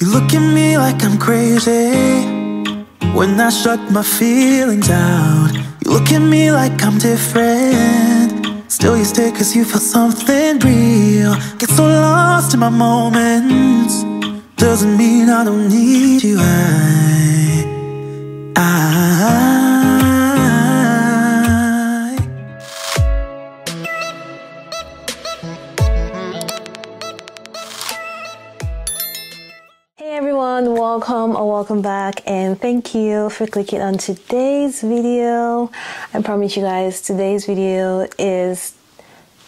You look at me like I'm crazy when I shut my feelings out. You look at me like I'm different. Still, you stay cause you feel something real. Get so lost in my moments. Doesn't mean I don't need you. I, I welcome or welcome back and thank you for clicking on today's video. I promise you guys today's video is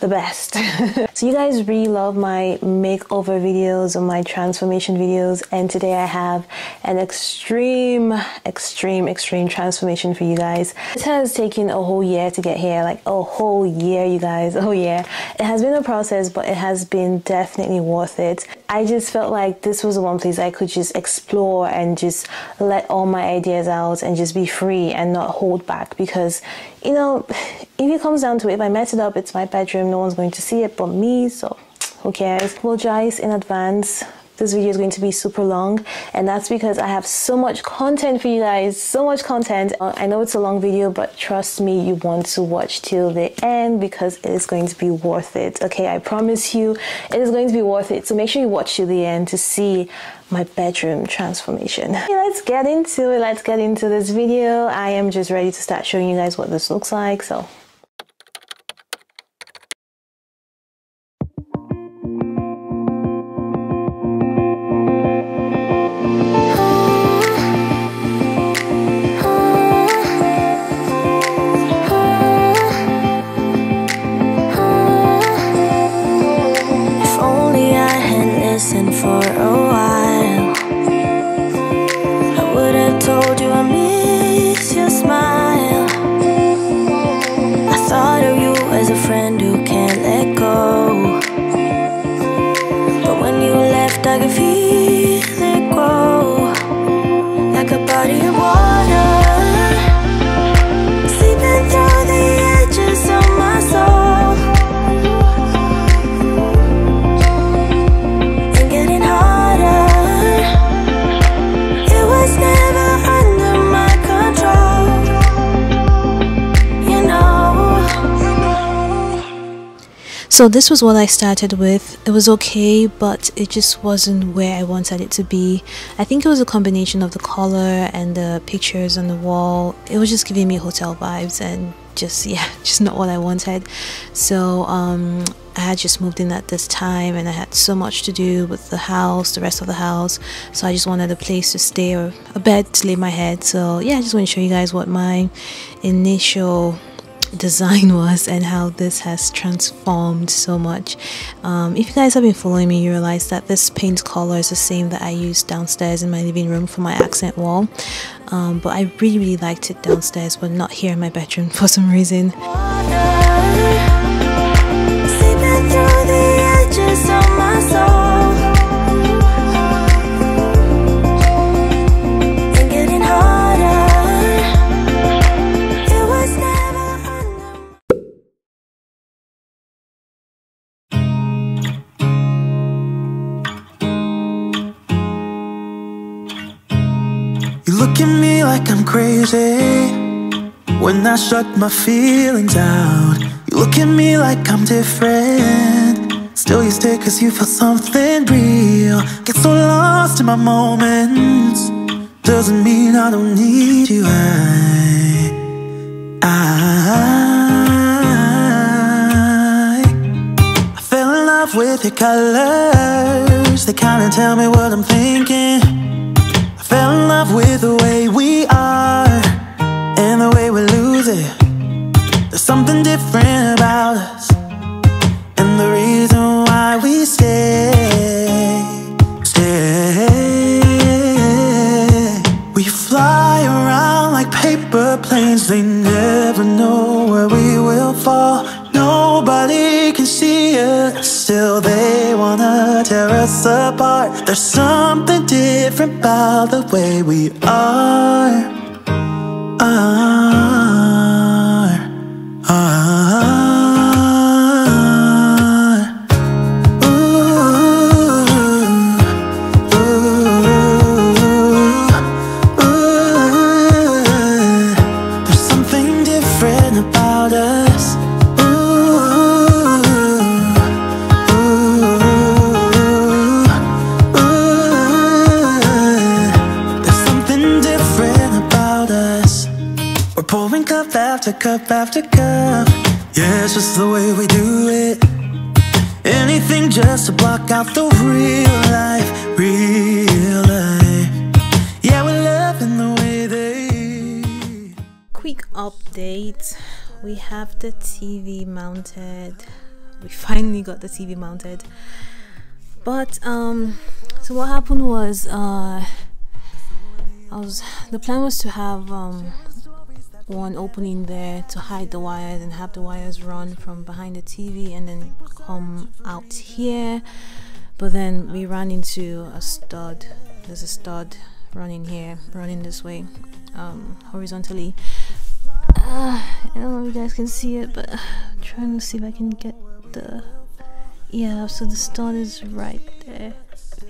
the best. so you guys really love my makeover videos or my transformation videos and today I have an extreme, extreme, extreme transformation for you guys. This has taken a whole year to get here, like a whole year you guys, oh yeah. It has been a process but it has been definitely worth it. I just felt like this was the one place I could just explore and just let all my ideas out and just be free and not hold back because you know, if it comes down to it, if I mess it up, it's my bedroom, no one's going to see it but me, so who cares? Apologize in advance. This video is going to be super long, and that's because I have so much content for you guys. So much content. I know it's a long video, but trust me, you want to watch till the end because it is going to be worth it. Okay, I promise you, it is going to be worth it. So make sure you watch till the end to see my bedroom transformation. Okay, let's get into it. Let's get into this video. I am just ready to start showing you guys what this looks like. So So this was what I started with. It was okay, but it just wasn't where I wanted it to be. I think it was a combination of the color and the pictures on the wall. It was just giving me hotel vibes and just yeah, just not what I wanted. So um, I had just moved in at this time and I had so much to do with the house, the rest of the house. So I just wanted a place to stay or a bed to lay my head. So yeah, I just want to show you guys what my initial design was and how this has transformed so much. Um, if you guys have been following me, you realize that this paint color is the same that I used downstairs in my living room for my accent wall. Um, but I really, really liked it downstairs, but not here in my bedroom for some reason. look crazy When I shut my feelings out. You look at me like I'm different. Still you stay cause you feel something real. Get so lost in my moments. Doesn't mean I don't need you. I, I, I fell in love with your colors. They kinda tell me what I'm thinking. I Fell in love with the way we are something different about us. And the reason why we stay Stay. We fly around like paper planes. They never know where we will fall. Nobody can see us. Still they wanna tear us apart. There's something different about the way we are, are, are. Cup after cup. Yeah, it's just the way we do it. Anything just to block out the real life, real life. Yeah, we're loving the way they. Quick update we have the TV mounted. We finally got the TV mounted. But, um, so what happened was, uh, I was, the plan was to have, um, one opening there to hide the wires and have the wires run from behind the TV and then come out here. But then we ran into a stud. There's a stud running here running this way um, horizontally. Uh, I don't know if you guys can see it but I'm trying to see if I can get the yeah so the stud is right there.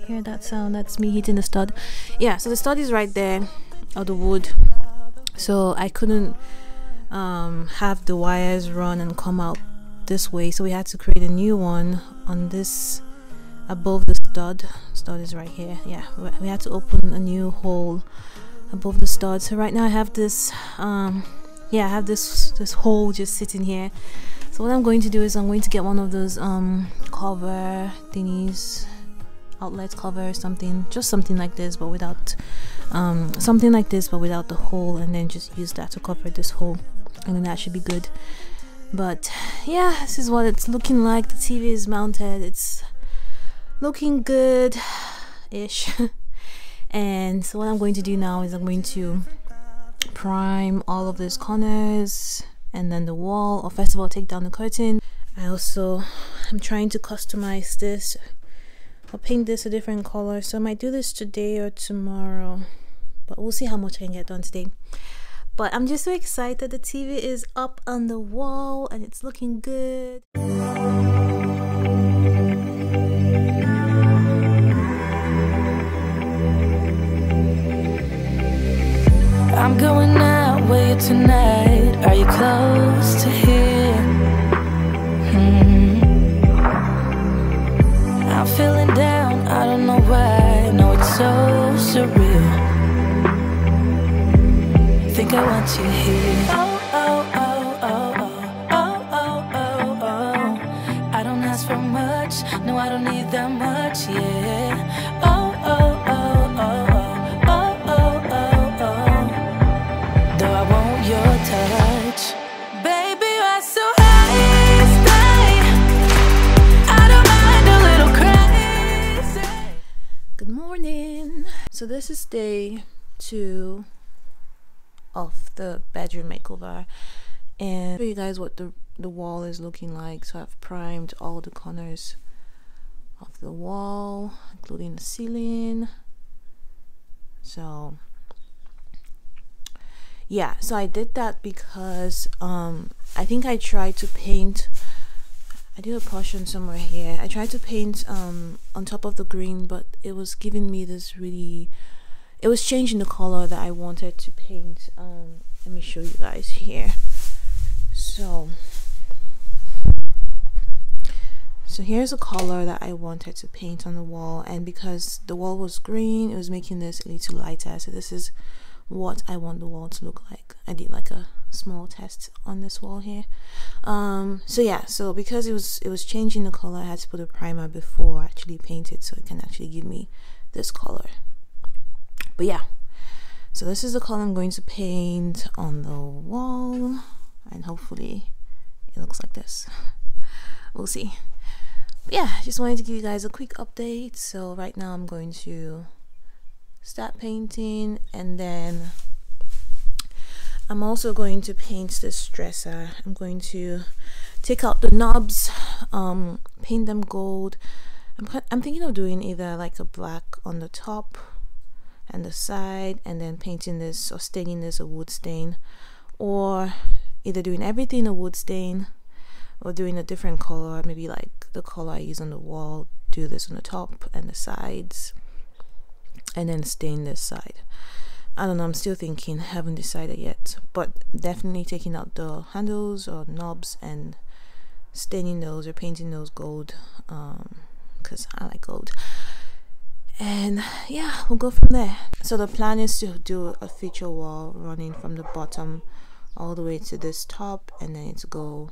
Hear that sound? That's me hitting the stud. Yeah so the stud is right there of the wood so I couldn't um, have the wires run and come out this way. So we had to create a new one on this above the stud. Stud is right here. Yeah we had to open a new hole above the stud. So right now I have this um, yeah I have this this hole just sitting here. So what I'm going to do is I'm going to get one of those um, cover thingies outlet cover or something just something like this but without um, something like this but without the hole and then just use that to cover this hole and then that should be good. But yeah this is what it's looking like. The TV is mounted. It's looking good ish and so what I'm going to do now is I'm going to prime all of these corners and then the wall. Or first of all take down the curtain. I also I'm trying to customize this I'll paint this a different color. So I might do this today or tomorrow but we'll see how much I can get done today. But I'm just so excited. The TV is up on the wall and it's looking good. I'm going out with you tonight. Are you close to here? This is day two of the bedroom makeover. And show you guys what the the wall is looking like. So I've primed all the corners of the wall including the ceiling. So yeah. So I did that because um I think I tried to paint I did a portion somewhere here. I tried to paint um on top of the green but it was giving me this really it was changing the color that I wanted to paint um let me show you guys here. So so here's a color that I wanted to paint on the wall and because the wall was green it was making this a little lighter. So this is what I want the wall to look like. I did like a small test on this wall here. Um so yeah so because it was it was changing the color I had to put a primer before I actually paint it so it can actually give me this color. But yeah so this is the color I'm going to paint on the wall and hopefully it looks like this. We'll see. But yeah just wanted to give you guys a quick update. So right now I'm going to start painting and then I'm also going to paint this dresser I'm going to take out the knobs um, paint them gold. I'm, I'm thinking of doing either like a black on the top and the side and then painting this or staining this a wood stain or either doing everything a wood stain or doing a different color maybe like the color I use on the wall do this on the top and the sides and then stain this side I don't know I'm still thinking haven't decided yet. But definitely taking out the handles or knobs and staining those or painting those gold because um, I like gold. And yeah we'll go from there. So the plan is to do a feature wall running from the bottom all the way to this top and then it's go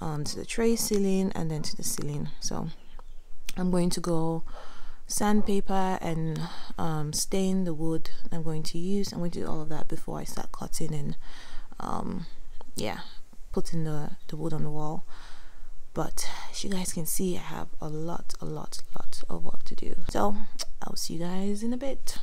um, to the tray ceiling and then to the ceiling. So I'm going to go sandpaper and um, stain the wood I'm going to use I'm going to do all of that before I start cutting and um, yeah putting the, the wood on the wall. But as you guys can see I have a lot a lot lot of work to do. So I'll see you guys in a bit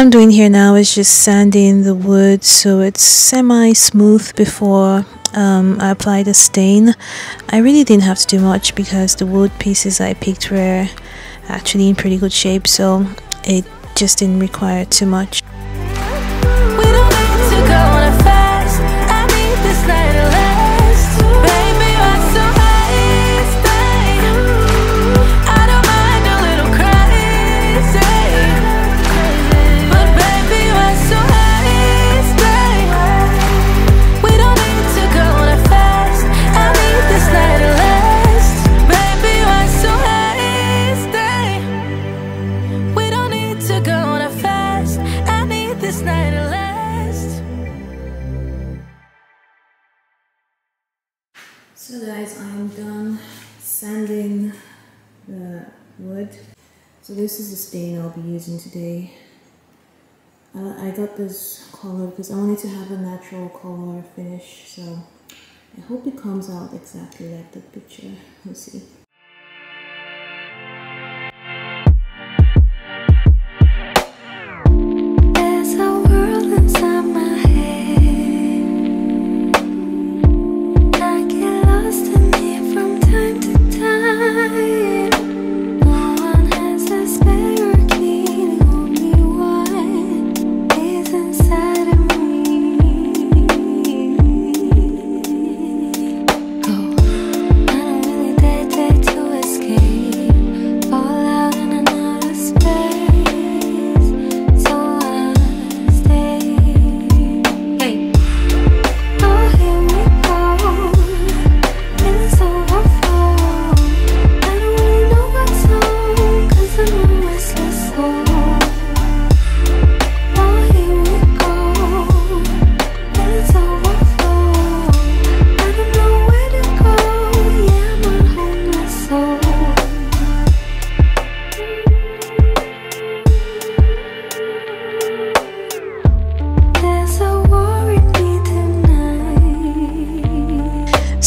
I'm doing here now is just sanding the wood so it's semi-smooth before um, I apply the stain. I really didn't have to do much because the wood pieces I picked were actually in pretty good shape so it just didn't require too much. So this is the stain I'll be using today. Uh, I got this color because I wanted to have a natural color finish. So I hope it comes out exactly like the picture. Let's see.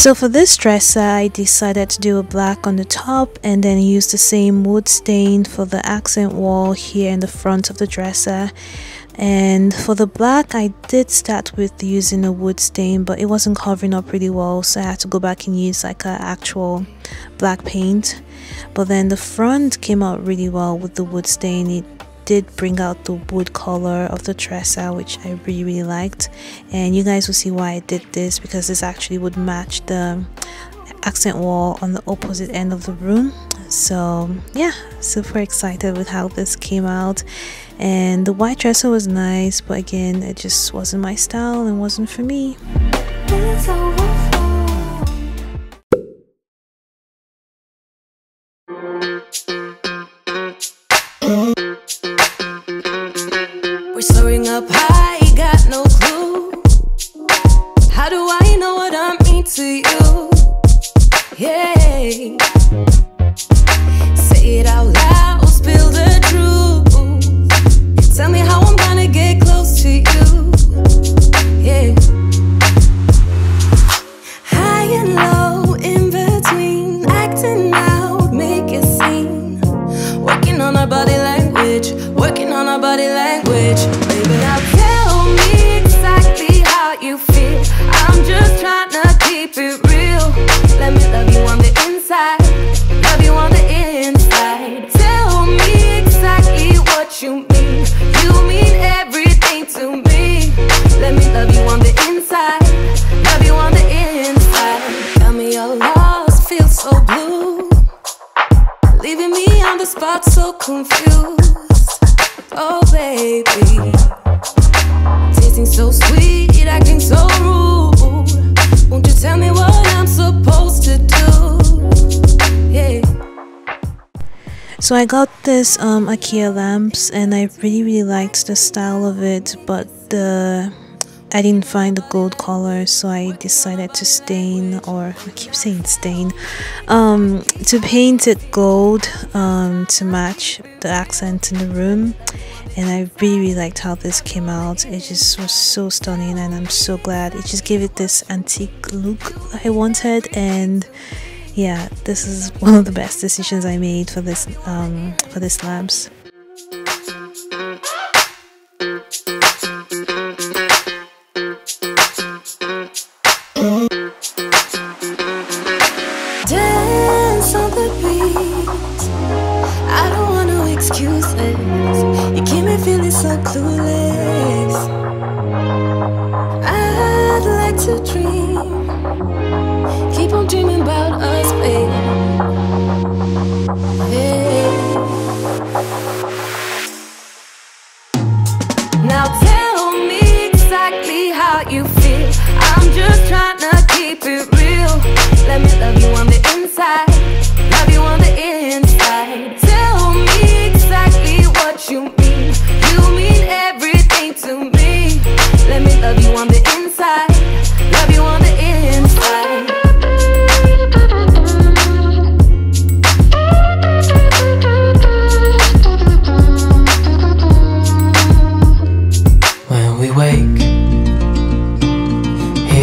So for this dresser, I decided to do a black on the top and then use the same wood stain for the accent wall here in the front of the dresser. And for the black, I did start with using a wood stain, but it wasn't covering up really well, so I had to go back and use like an actual black paint. But then the front came out really well with the wood stain. It did bring out the wood color of the dresser which I really really liked. And you guys will see why I did this because this actually would match the accent wall on the opposite end of the room. So yeah super excited with how this came out. And the white dresser was nice but again it just wasn't my style and wasn't for me So I got this um, IKEA lamps and I really really liked the style of it but the I didn't find the gold color so I decided to stain or I keep saying stain um, to paint it gold um, to match the accent in the room. And I really, really liked how this came out. It just was so stunning and I'm so glad. It just gave it this antique look I wanted and yeah this is one of the best decisions i made for this um for this lamps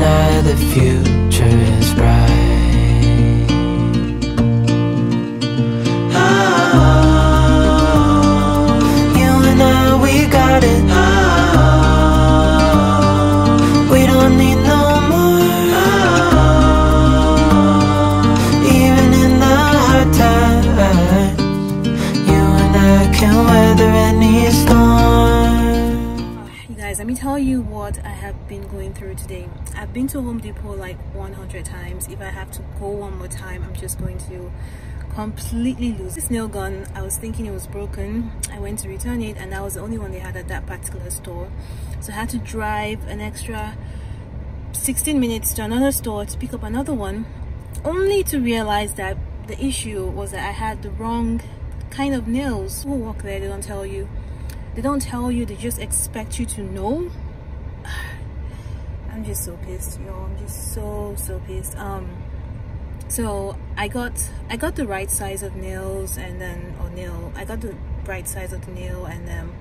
I, the future is bright. Oh, you and I, we got it. Oh, we don't need no more. Oh, Even in the hard times. You and I can weather any storm. you guys let me tell you what i have going through today. I've been to home depot like 100 times. If i have to go one more time i'm just going to completely lose this nail gun i was thinking it was broken. I went to return it and that was the only one they had at that particular store. So i had to drive an extra 16 minutes to another store to pick up another one only to realize that the issue was that i had the wrong kind of nails. Who walk there they don't tell you. They don't tell you they just expect you to know i'm just so pissed yo i'm just so so pissed. Um so i got i got the right size of nails and then or nail. I got the right size of the nail and then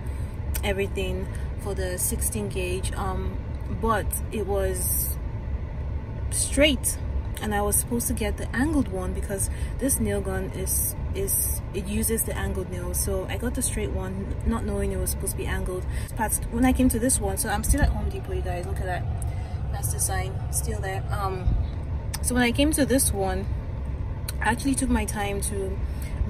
everything for the 16 gauge. Um but it was straight and I was supposed to get the angled one because this nail gun is is it uses the angled nail. So I got the straight one not knowing it was supposed to be angled. But when I came to this one so I'm still at Home Depot you guys. Look at that that's the sign. Still there. Um so when I came to this one I actually took my time to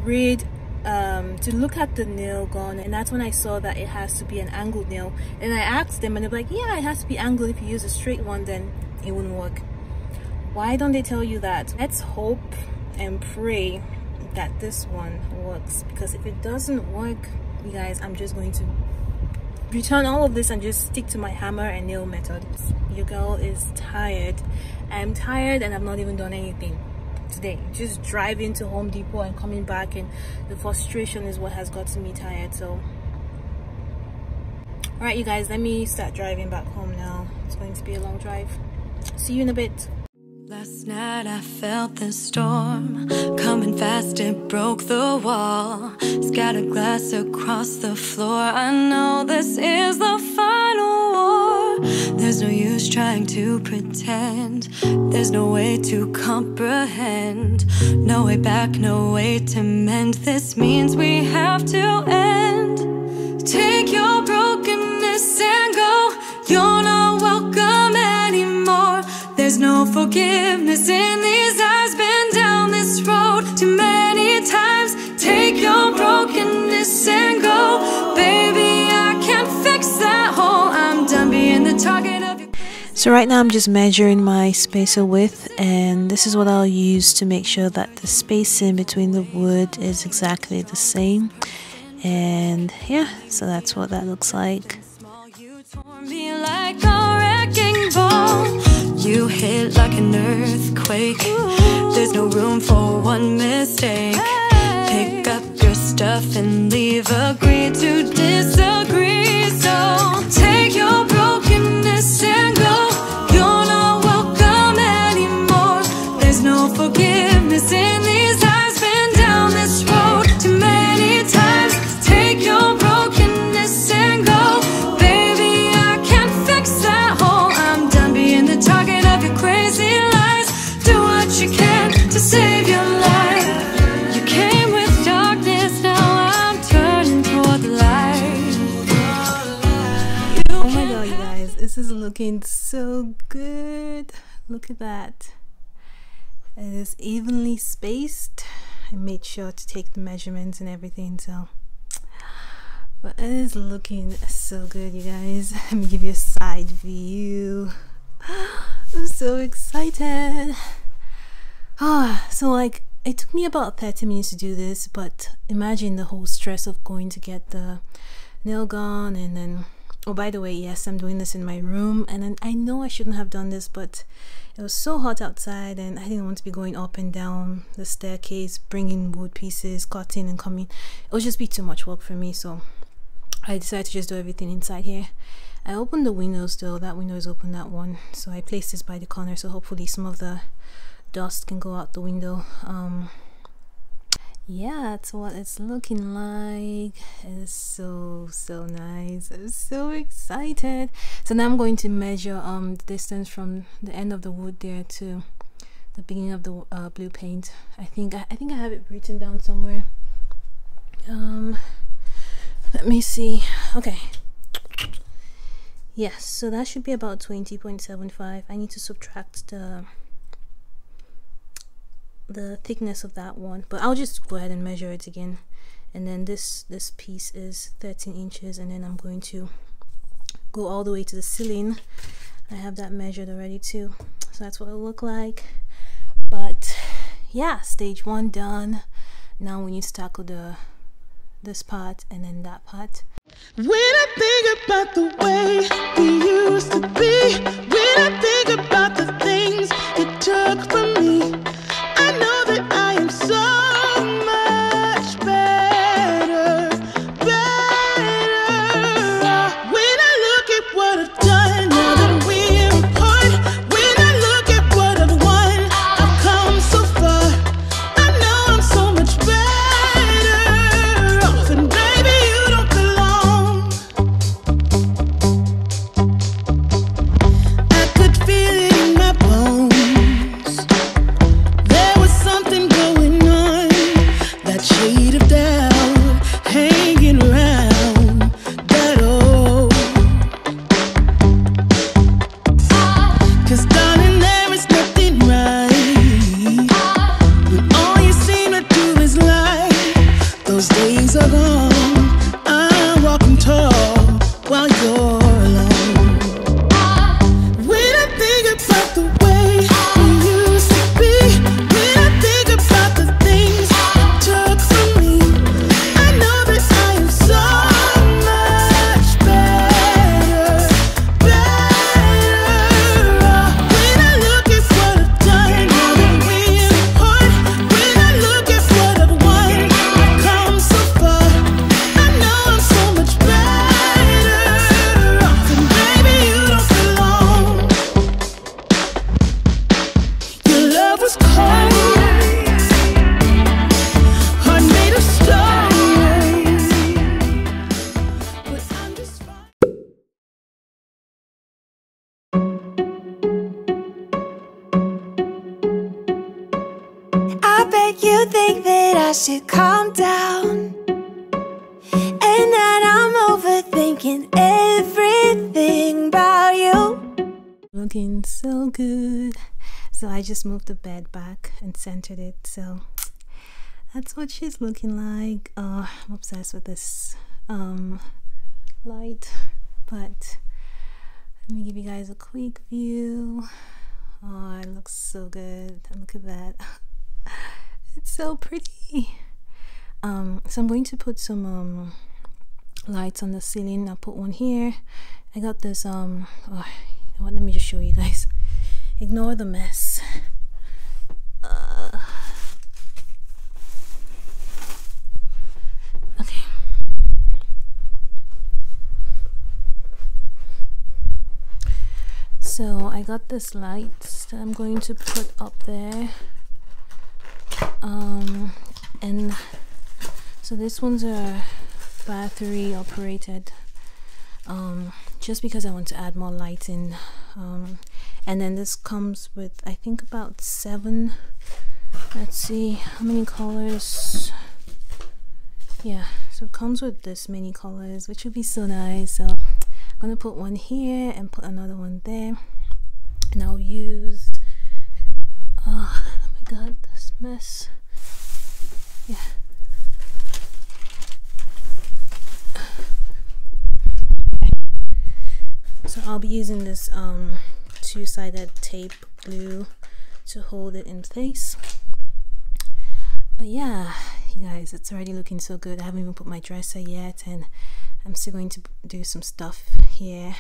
read um, to look at the nail gun and that's when I saw that it has to be an angled nail. And I asked them and they're like yeah it has to be angled. If you use a straight one then it wouldn't work. Why don't they tell you that? Let's hope and pray that this one works because if it doesn't work you guys I'm just going to return all of this and just stick to my hammer and nail method your girl is tired. I'm tired and I've not even done anything today. Just driving to home depot and coming back and the frustration is what has gotten me tired so. All right you guys let me start driving back home now. It's going to be a long drive. See you in a bit Last night I felt the storm coming fast, it broke the wall. Scattered glass across the floor. I know this is the final war. There's no use trying to pretend, there's no way to comprehend. No way back, no way to mend. This means we have to end. Take your brokenness and go. You're not forgiveness in these eyes. Been down this road too many times. Take your brokenness and go. Baby, I can't fix that hole. I'm done being the target of your. So right now I'm just measuring my spacer width and this is what I'll use to make sure that the spacing between the wood is exactly the same and yeah so that's what that looks like you tore me like a wrecking ball. You hit like an earthquake. There's no room for one mistake. Pick up your stuff and leave. Agree to disagree. So take your brokenness and go. Looking so good. Look at that. It is evenly spaced. I made sure to take the measurements and everything so. But it is looking so good you guys. Let me give you a side view. I'm so excited. Ah so like it took me about 30 minutes to do this but imagine the whole stress of going to get the nail gun and then oh by the way yes i'm doing this in my room and i know i shouldn't have done this but it was so hot outside and i didn't want to be going up and down the staircase bringing wood pieces cutting and coming. It would just be too much work for me so i decided to just do everything inside here. I opened the windows though. That window is open that one. So i placed this by the corner so hopefully some of the dust can go out the window. Um yeah that's what it's looking like. It's so so nice. I'm so excited. So now i'm going to measure um the distance from the end of the wood there to the beginning of the uh, blue paint. I think I, I think i have it written down somewhere. Um let me see. Okay. Yes so that should be about 20.75 i need to subtract the the thickness of that one but I'll just go ahead and measure it again. And then this this piece is 13 inches and then I'm going to go all the way to the ceiling. I have that measured already too so that's what it'll look like. But yeah stage one done. Now we need to tackle the this part and then that part. When I think about the way we used to be, when I think about the things should calm down And that I'm overthinking everything about you Looking so good. So I just moved the bed back and centered it. So that's what she's looking like. Oh, I'm obsessed with this um, light. But let me give you guys a quick view. Oh, it looks so good. Look at that. it's so pretty. Um, so I'm going to put some um, lights on the ceiling. I'll put one here. I got this um oh, you know let me just show you guys. Ignore the mess. Uh, okay. So I got this lights that I'm going to put up there. Um, and so this one's a battery operated. Um, just because I want to add more light in. Um, and then this comes with I think about seven. Let's see how many colors. Yeah, so it comes with this many colors, which would be so nice. So I'm gonna put one here and put another one there, and I'll use. Oh, oh my god, this mess. Yeah. So I'll be using this um, two-sided tape glue to hold it in place. But yeah, you guys, it's already looking so good. I haven't even put my dresser yet, and I'm still going to do some stuff here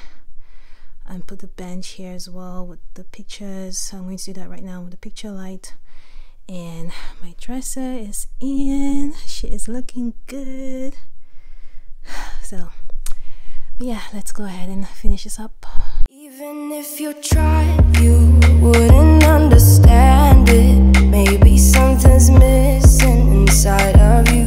and put the bench here as well with the pictures. So I'm going to do that right now with the picture light. And my dresser is in. She is looking good. So yeah, let's go ahead and finish this up. Even if you tried, you wouldn't understand it. Maybe something's missing inside of you.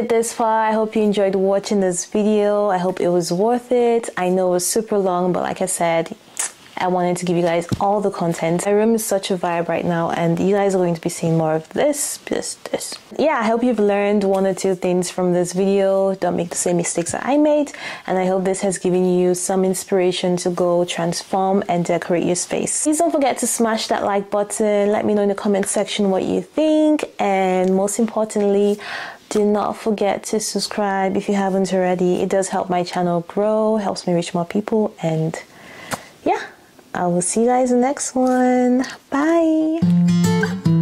It this far. I hope you enjoyed watching this video. I hope it was worth it. I know it was super long, but like I said, I wanted to give you guys all the content. My room is such a vibe right now and you guys are going to be seeing more of this, this, this. Yeah, I hope you've learned one or two things from this video. Don't make the same mistakes that I made. And I hope this has given you some inspiration to go transform and decorate your space. Please don't forget to smash that like button. Let me know in the comment section what you think. And most importantly, do not forget to subscribe if you haven't already. It does help my channel grow, helps me reach more people, and yeah. I will see you guys in the next one. Bye.